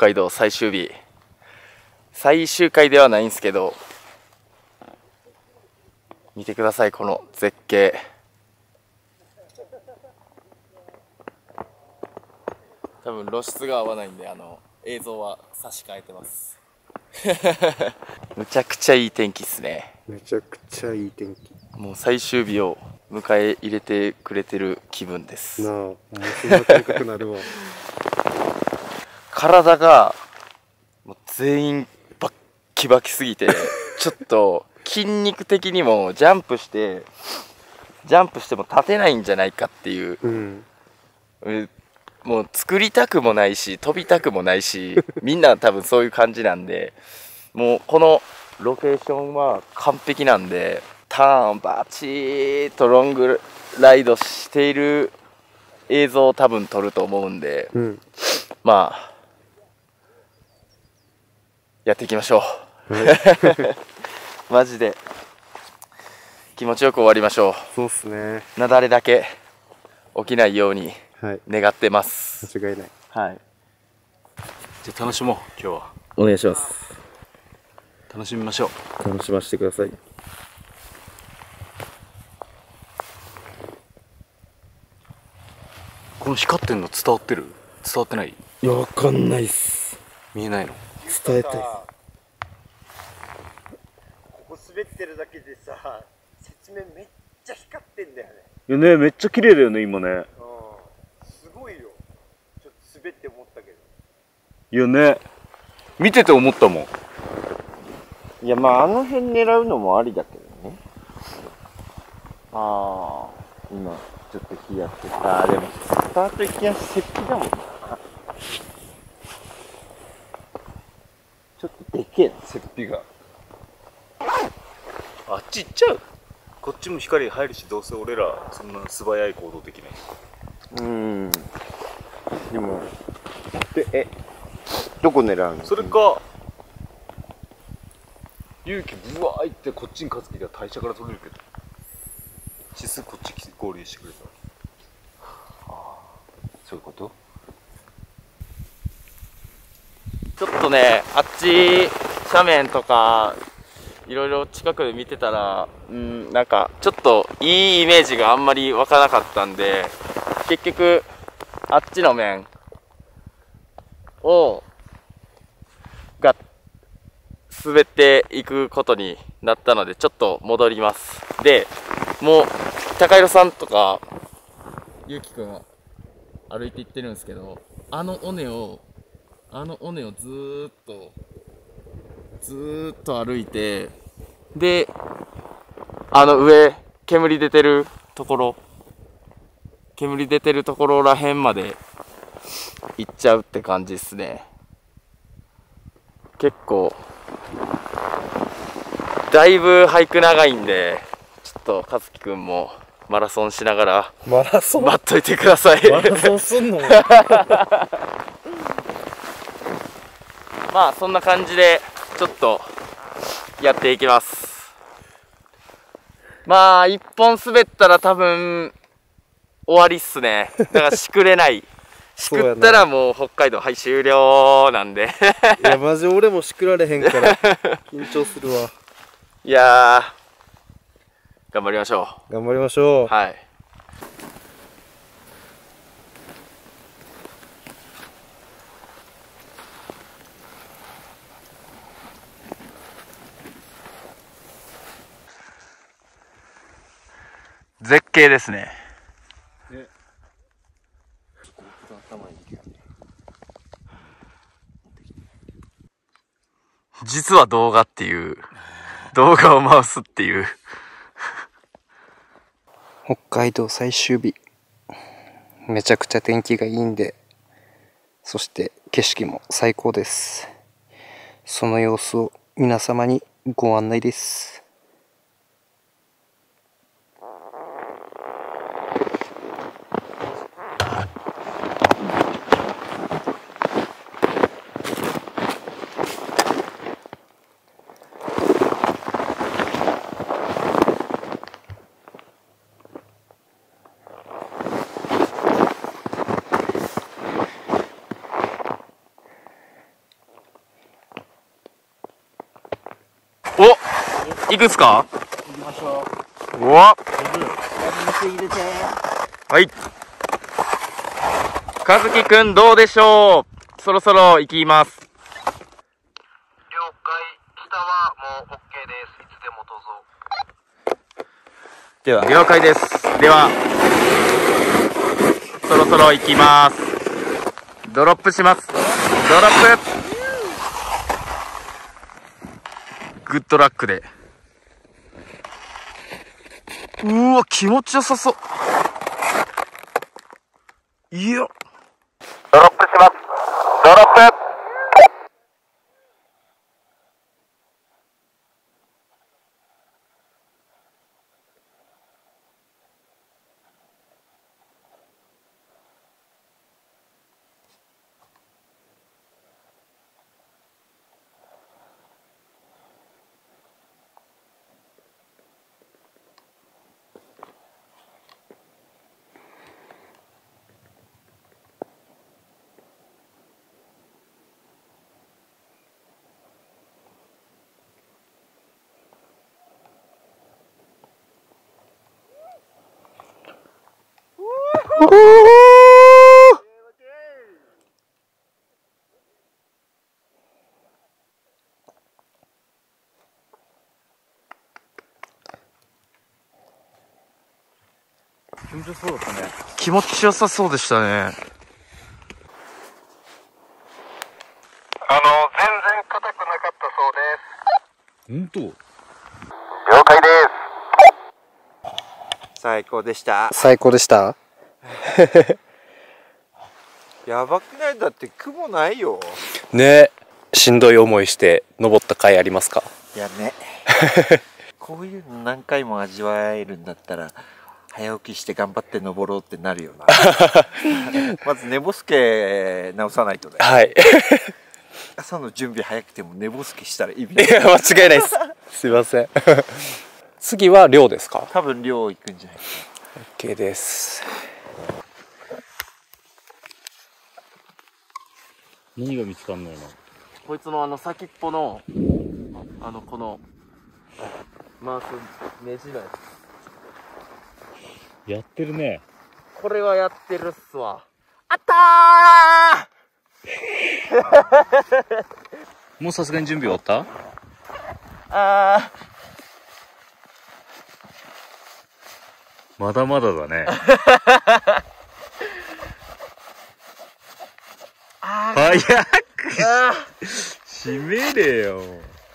海道最終日。最終回ではないんですけど見てくださいこの絶景。多分露出が合わないんであの映像は差し替えてます。むちゃくちゃいい天気っすね。めちゃくちゃいい天気。もう最終日を迎え入れてくれてる気分です。なあもうそんな感覚なるわ体がもう全員バッキバキすぎて ちょっと筋肉的にもジャンプしてジャンプしても立てないんじゃないかっていう。うん。うもう作りたくもないし飛びたくもないし みんな多分そういう感じなんでもうこのロケーションは完璧なんでターンバチーとロングライドしている映像を多分撮ると思うんでうん。まあやっていきましょう。マジで。気持ちよく終わりましょそうっすね。う雪崩だけ。起きないようにはい。願ってます。間違いない。はい。じゃあ楽しもう今日は。お願いします。楽しみましょう。楽しませてください。この光ってんの伝わってる？伝わってない？いやわかんないっす。見えないの？伝えたいここ滑ってるだけでさ説明めっちゃ光ってんだよね。いやねめっちゃ綺麗だよね今ね。うん。すごいよ。ちょっと滑って思ったけど。いやね。見てて思ったもん。いやまああの辺狙うのもありだけどね。ああ今ちょっと火やってさでもスタートいきなり雪だもんな。ちょっとでけえな雪庇があっち行っちゃう？こっちも光入るしどうせ俺らそんな素早い行動できない。うん。でもでえどこ狙うの？それか勇気ブワーいってこっちに勝つ気では代謝から取れるけど指数こっち合流してくれた。らそういうこと？ちょっとねあっち斜面とかいろいろ近くで見てたらうんなんかちょっといいイメージがあんまり湧かなかったんで結局あっちの面をが滑っていくことになったのでちょっと戻ります。でもう高弘さんとかゆうきくんは歩いていってるんですけどあの尾根をあの尾根をずーっとずーっと歩いてであの上煙出てるところ煙出てるところらへんまで行っちゃうって感じですね。結構だいぶ俳句長いんでちょっと和樹くんもマラソンしながらマラソン？待っといてください。マラソンすんの？まあそんな感じでちょっとやっていきます。まあ一本滑ったら多分終わりっすね。だからしくれない。しくったらもう北海道はい終了なんで。いやマジ俺もしくられへんから 緊張するわ。いやー頑張りましょ頑張りましょうう。はい絶景ですね。実は動画っていう動画を回すっていう。北海道最終日。めちゃくちゃ天気がいいんでそして景色も最高です。その様子を皆様にご案内です入れてはい。かずきくんどうでしょう？そろそろ行きます。了解北はもう OK ですいつでもどうぞでは了解です。では、そろそろ行きます。ドロップします。ドロップグッドラックで。うわ、気持ちよさそう。いや。気持ちよそうだったね気持ちよさそうでしたね。あの全然硬くなかったそうです。本了解です。当最高でした。最高でした やばくない？だって雲ないよ。ね。しんどい思いして登った回ありますか？いやね。こういうの何回も味わえるんだったら早起きして頑張って登ろうってなるよな。まず寝ぼすけ直さないとね。はい。朝の準備早くても寝ぼすけしたら意味いない。や間違いないです。すいません。次は寮ですか？多分寮行くんじゃない OK です何が見つかんのよな。こいつのあの先っぽの、あの、この、回すネジのやつ。やってるね。これはやってるっすわ。あった もうさすがに準備終わった？ー。あまだまだだね 早く。閉めれよ。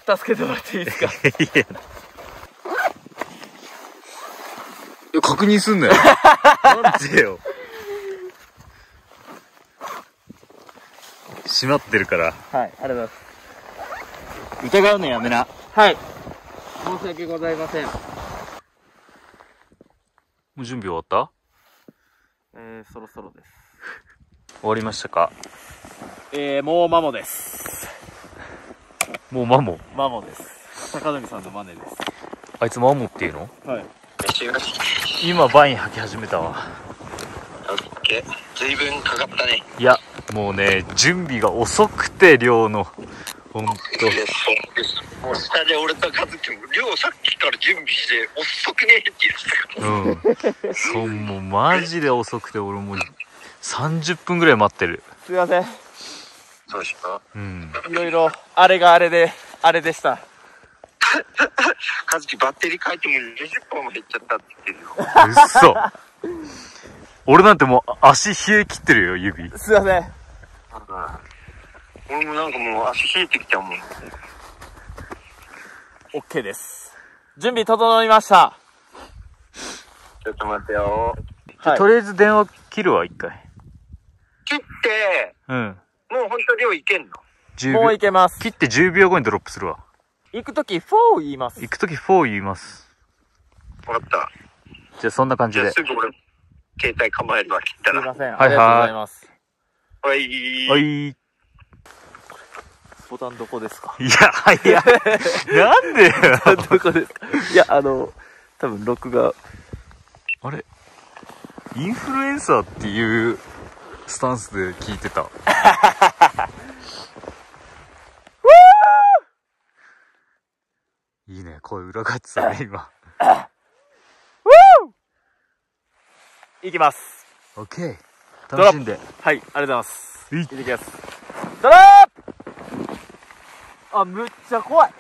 ー助けてもらっていいですか？いや。確認すんなよ。なんでよ。閉まってるから。はい、ありがとうございます。疑うのやめな。はい。申し訳ございません。もう準備終わった？えー、そろそろです。終わりましたか？えー、もうマモです。もうマモ？マモです。高典さんのマネです。あいつマモっていうの？はい。今バイン吐き始めたわ。ずいぶんかかったね。いやもうね準備が遅くて寮の。ほんともう下で俺と和樹も寮さっきから準備して遅くねって言ってたから。うん。そうもうマジで遅くて俺もう30分ぐらい待ってる。すいません。そうでしたうんいろいろ、あれがあれで、あれでした。和樹バッテリー変えても20%も減っちゃったって言ってるようっそ俺なんてもう足冷え切ってるよ指すいません。俺もなんかもう足冷えてきたもん OK です。準備整いました。ちょっと待ってよはいと。りあえず電話切るわ一回切ってうんもうほんと寮行けんの？10もう秒いけます。切って10秒後にドロップするわ。行くとき、4言います。行く時4言います。分かった。じゃあそんな感じじゃすぐ俺携帯構えるわ切ったらすいません。はいありがとうございます。はい。はい。いボタンどこですか？やいやなんでよ。どこですか？いや、あの、多分録画。あれ？インフルエンサーっていうスタンスで聞いてた 声裏返ってたね、今。いきます。オッケー。楽しんで。はい、ありがとうございます。い行ってきます。ドロップあ、むっちゃ怖い。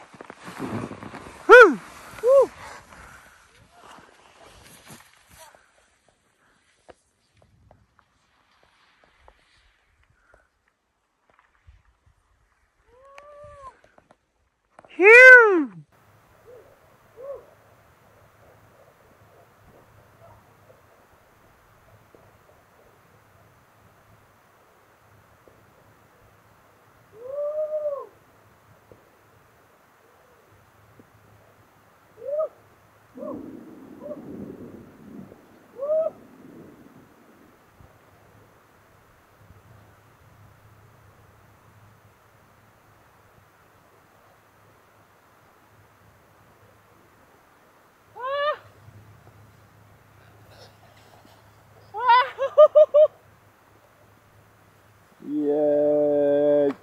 イエーイ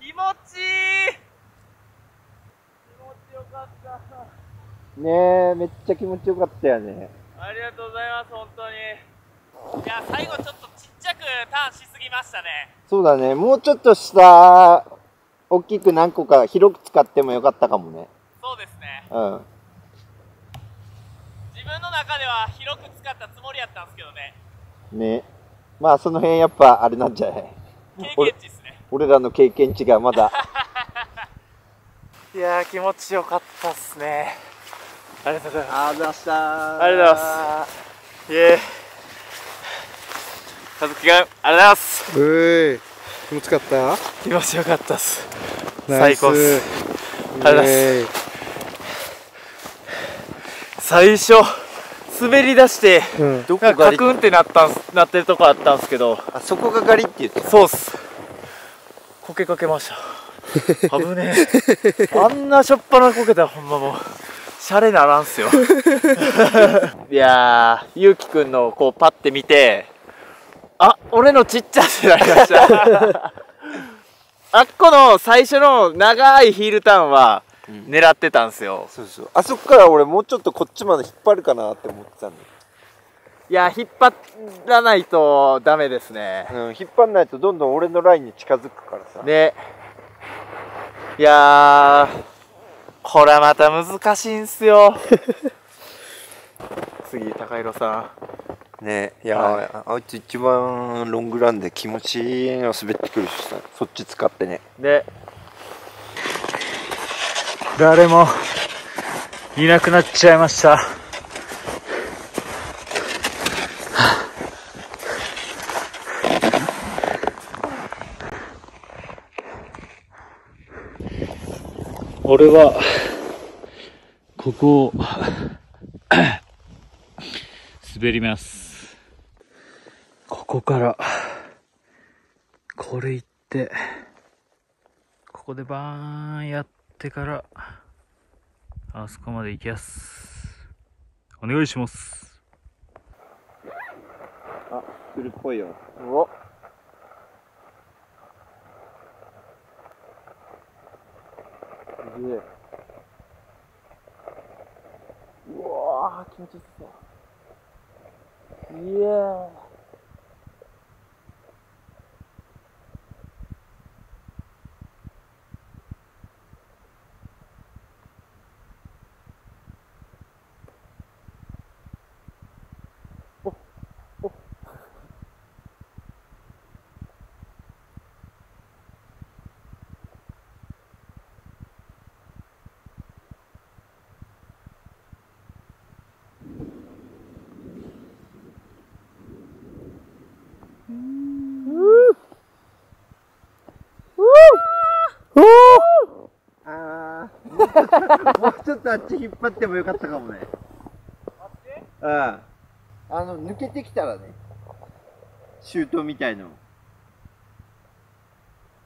気持ちいい気持ちよかった。ねえめっちゃ気持ちよかったよねありがとうございます、本当に。いや、最後ちょっとちっちゃくターンしすぎましたね。そうだねもうちょっと下大きく何個か広く使ってもよかったかもねそうですね。うん自分の中では広く使ったつもりやったんですけどね。ねまあその辺やっぱあれなんじゃない？経俺験値ですね。俺らの経験値がまだ いやー、気持ちよかったっすね。ありがとうございます。ありがとうございましたありがとうございます。イエーイ。かずきくん、ありがとうございます。うい気持ちよかった？気持ちよかったっす。最高っす。ありがとうございます。最初、滑り出して、うんどこなんかガリカクンってなったんすなってるとこあったんですけど、あそこがガリって言ってた？そうっす。こけかけました。危ねえ。あんなしょっぱなこけたらほんまもう、シャレならんすよ。いやー、ゆうきくんのこうパッて見て、あ、俺のちっちゃってなりました。あっこの最初の長いヒールターンは狙ってたんすよ。そうそうあそこから俺もうちょっとこっちまで引っ張るかなって思ってたんだいや、引っ張らないとダメですね。よ、うん、引っ張んないとどんどん俺のラインに近づくからさねいやーこれはまた難しいんすよ。次高弘さねいや、はい。あいつ一番ロングランで気持ちいいの滑ってくるしさそっち使ってね。んで誰もいなくなっちゃいました。俺は、ここを、滑ります。ここから、これ行って、ここでバーンやってから、あそこまで行きやす。お願いします。来るっぽいようわー気持ちいいっすわもうちょっとあっち引っ張ってもよかったかもね。うん。あの抜けてきたらね。シュートみたいの。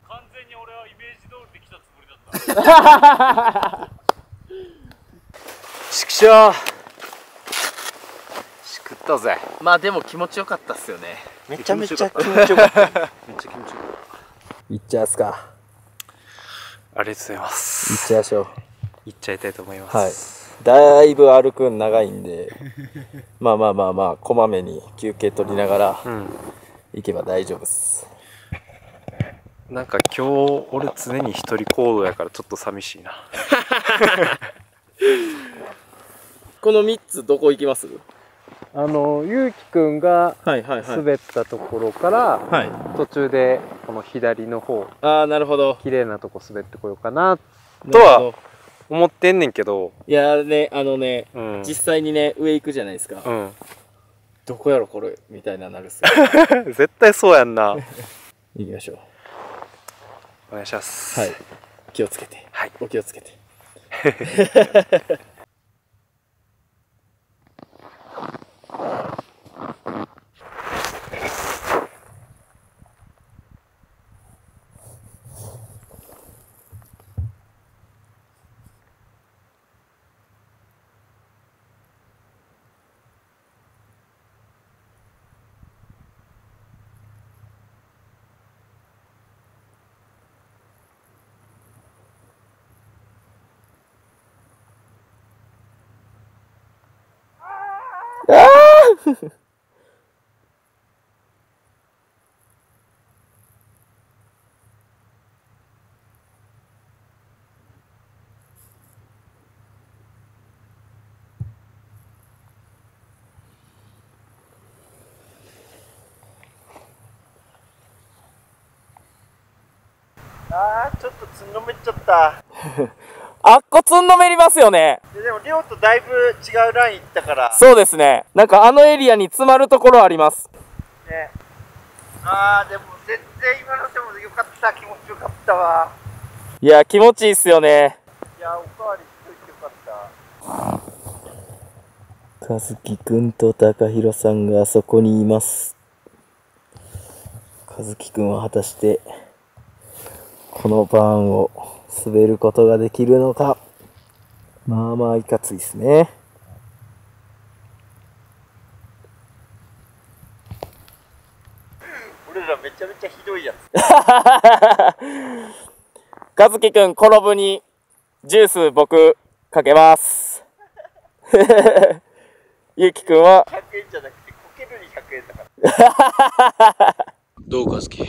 完全に俺はイメージ通りで来たつもりだった。ちくしょうしくったぜ。まあでも気持ちよかったっすよね。めちゃめちゃ気持ちよかった。めっちゃ気持ちよかっいっちゃいますか。ありがとうございます。いっちゃいましょう行っちゃいたいと思います。はい。だいぶ歩くん長いんで まあまあまあまあこまめに休憩取りながらうん。行けば大丈夫です。なんか今日俺常に一人行動やからちょっと寂しいな。この3つどこ行きます？あのゆうきくんがはいはい滑ったところから、はい。途中でこの左の方ああなるほど。綺麗なとこ滑ってこようかな。とは？思ってんねんけど、いやねあのねうん、実際にね上行くじゃないですか、うん、どこやろこれみたいななるっすよ。絶対そうやんな。行きましょう。お願いします。はい。気をつけて。はい。お気をつけて あーちょっとつんのめっちゃった。あっこつんのめりますよね。ででもリオとだいぶ違うライン行ったから。そうですね。なんかあのエリアに詰まるところあります。ね。あーでも全然今のでもよかった。気持ちよかったわ。いや気持ちいいっすよね。いやおかわりしといてよかった。和樹くんと高弘さんがあそこにいます。和樹くんは果たしてこのバーンを滑ることができるのか。まあまあいかついですね。俺らめちゃめちゃひどいやつ。和樹くん転ぶにジュース僕かけます。ゆうきくんは100円じゃなくてこけるに100円だから。どうかすき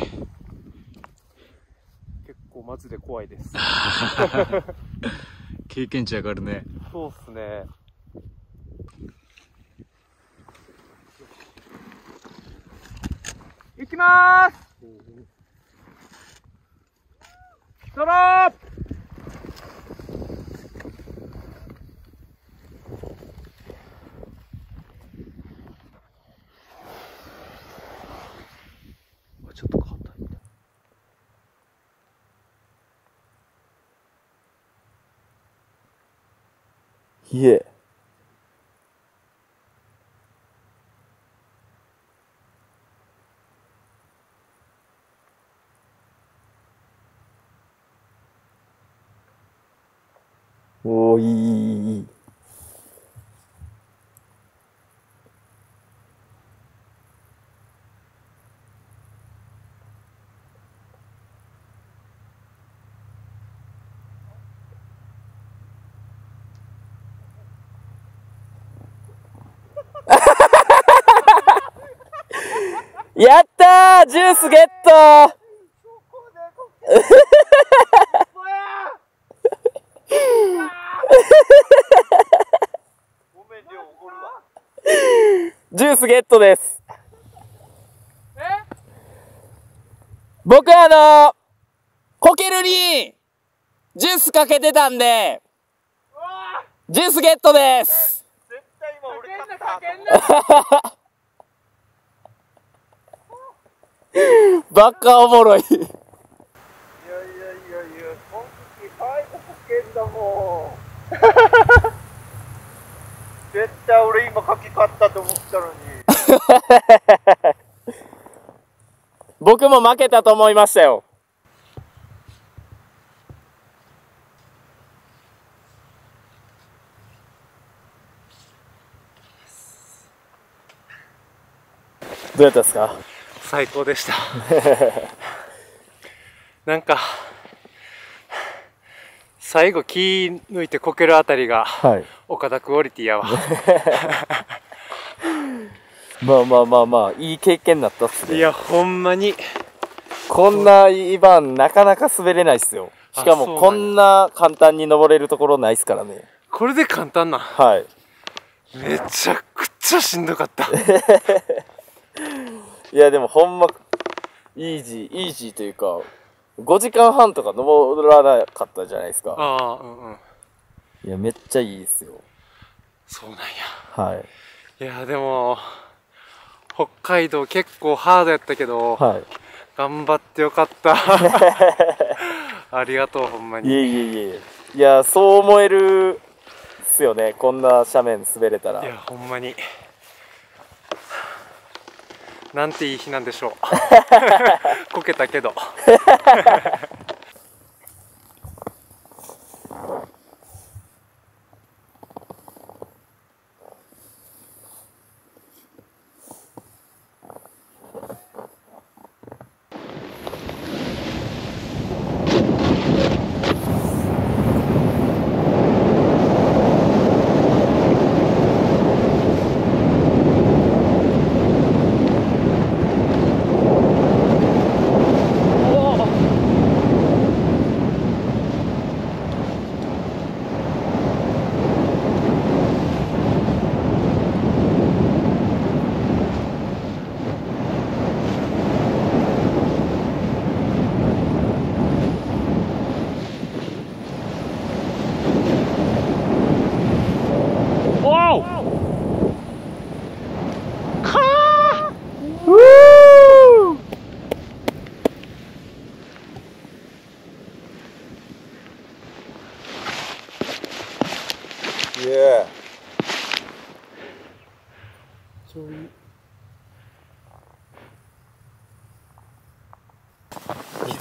マジで怖いです。経験値上がるねそうっすね。行きまーすそろーちょっと硬いいえおーいいいいいいやったージュースゲットジュースゲットです。僕あのコケルにジュースかけてたんでジュースゲットです。絶対今俺勝った バカおもろい。いやいやいやいや今季最後こけんだもん。絶対俺今かけ勝ったと思ったのに。僕も負けたと思いましたよ。どうやったですか？最高でした。最後気抜いてこけるあたりがはい。岡田クオリティやわ まあまあまあまあ、いい経験になったっすね。いやほんまにこんないい番なかなか滑れないっすよ。しかもこんな簡単に登れるところないっすからね。これで簡単なはい。めちゃくちゃしんどかった いやでもほんま、イージー、イージーというか、5時間半とか登らなかったじゃないですか。ああうんうんいや、めっちゃいいですよ。そうなんはい。やいやでも北海道結構ハードやったけど、は頑張ってよかった ありがとうほんまい。いにえいえいえ。いや、そう思えるっすよね。こんな斜面滑れたらい。やほんまになんていい日なんでしょう。こけたけど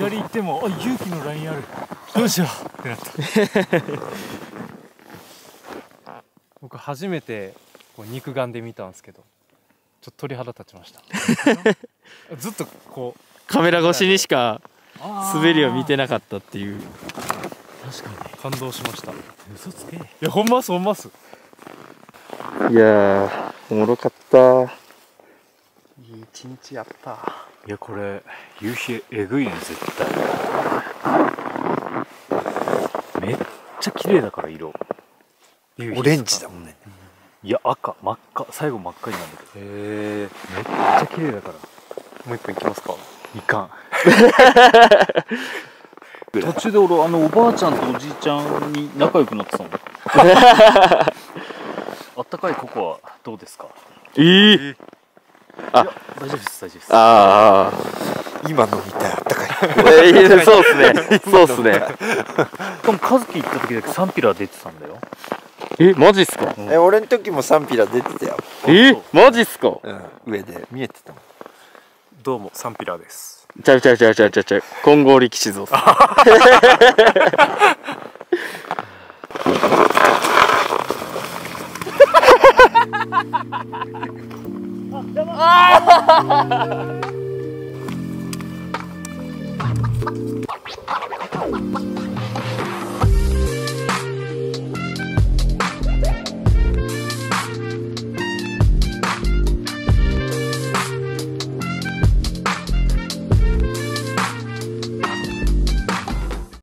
左行ってもあ勇気のラインある。どうしよう。ってなった。僕初めてこう肉眼で見たんですけどちょっと鳥肌立ちました。ずっとこうカメラ越しにしか滑りを見てなかったっていう。確かに。感動しました。い嘘つけ。やほんまっすほんまっす。いやー、おもろかった。いい一日やった。いやこれ夕日えぐいね絶対。めっちゃ綺麗だから色。オレンジだもんね。いや赤真っ赤。最後真っ赤になるんだけへえどめっちゃ綺麗だから。もう一本いきますか？いかん。途中で俺あのおばあちゃんとおじいちゃんに仲良くなってたの。あったかいココアどうですか？えー、あ。大丈夫です大丈夫です。あ今のみたいあったかい。あ、えー、そうっすね。そうっすね。しかも和樹行った時だけサンピラー出てたんだよ。え、マジっすか？え俺の時もサンピラ出てたよ、えマジっすか？うん、上で見えてたもん。どうもサンピラーです。ちゃうちゃうちゃうちゃうちゃうちゃう。金剛力士像っ す。あ